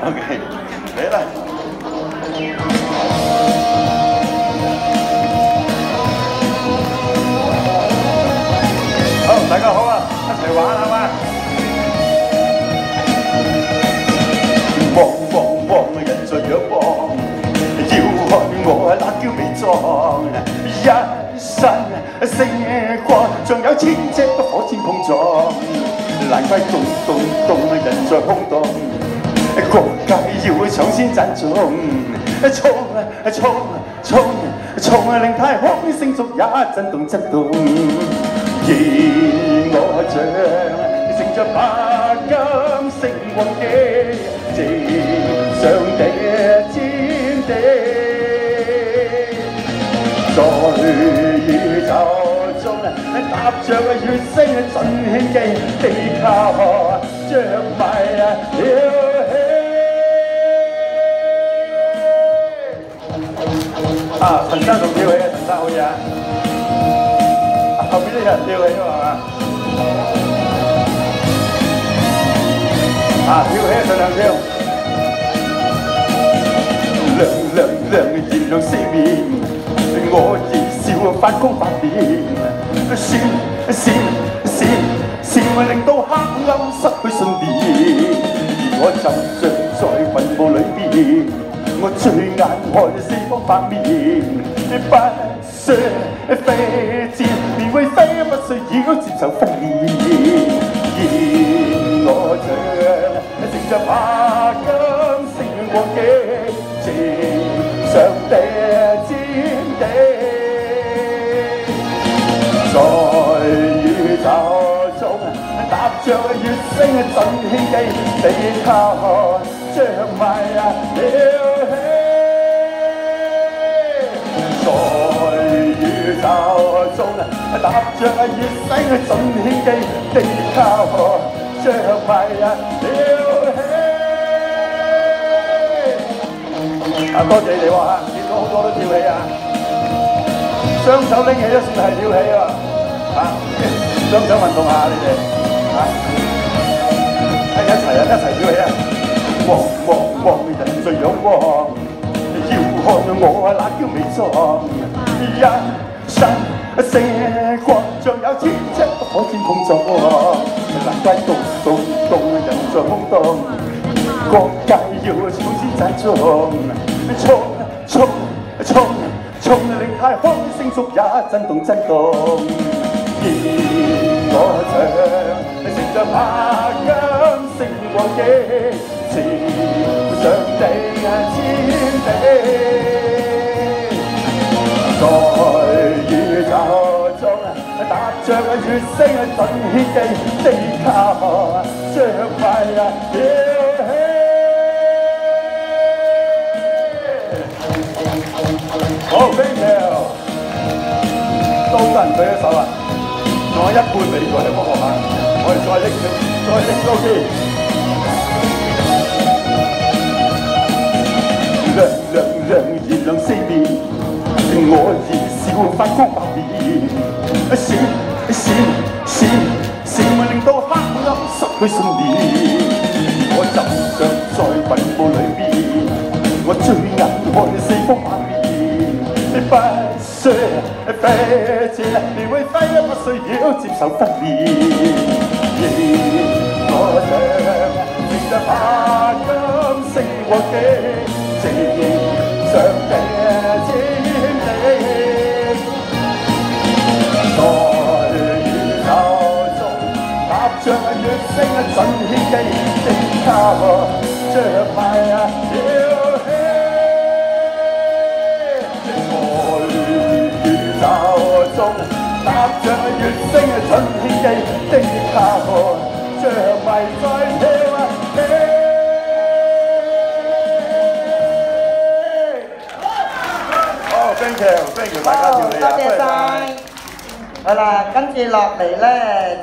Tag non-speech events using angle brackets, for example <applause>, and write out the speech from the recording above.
<laughs> OK，没了。好，大家好啊，一齐玩好吗？望望望，人在仰望，要看我辣椒美壮。一身星光，仲有千只不火箭碰撞，难怪动动动，人在空荡。搖去搶先陣中，衝啊衝啊衝啊衝啊！令太空聲速也震動震動。而我像乘着白金升雲機，直上這天地，在宇宙中踏着血腥震天機，地球着迷了。啊，陳生仲跳起啊，陳生好嘢啊！後邊啲人跳起喎嘛？啊，跳起盡量跳！亮亮亮嘅月亮四面，我自笑發光發電，閃閃閃閃會令到黑暗失去信念，而我就像在雲霧裏邊。我最眼愛四方八面，不需飛箭，連會飛不需要接受風險。而我卻乘着馬金勝過激情上的尖頂，在宇宙中踏着月星振興機，你靠看。che mày yêu hết rồi như sao sống đáp cho như sáng sống hiến cây tình cao che mày yêu hết à, 多謝你喎嚇，見到好多都跳起啊！雙手拎起都算係跳起啊！嚇，雙手運動下你哋嚇，一齊啊，一齊。我那娇美妆，一生色光像有千尺不可接碰撞。难怪动动动人在轰动，国界要挑战赞颂，冲冲冲冲，令太空星宿也震动震动。而我唱，乘着马缰声狂野。像啊月星啊盡獻祭地下啊，像塊啊好冰條，都得人俾一手啊！我一半俾佢，你幫我下，我哋再拎再拎高啲。亮亮亮，熱亮四面，我兒笑發高白面。命到黑暗失去信念。我怎想在墳墓裏邊，我追眼看四方萬面。你不需飛借，你會飛，不需要接受訓練。我想明日黑暗勝過機，正想地。power to my still head. Ngồi như sao sông, đạp trời 月星春天記，的他看着迷在天啊天。thank you thank you 大家條理啊，多謝晒。係啦，跟住落嚟咧。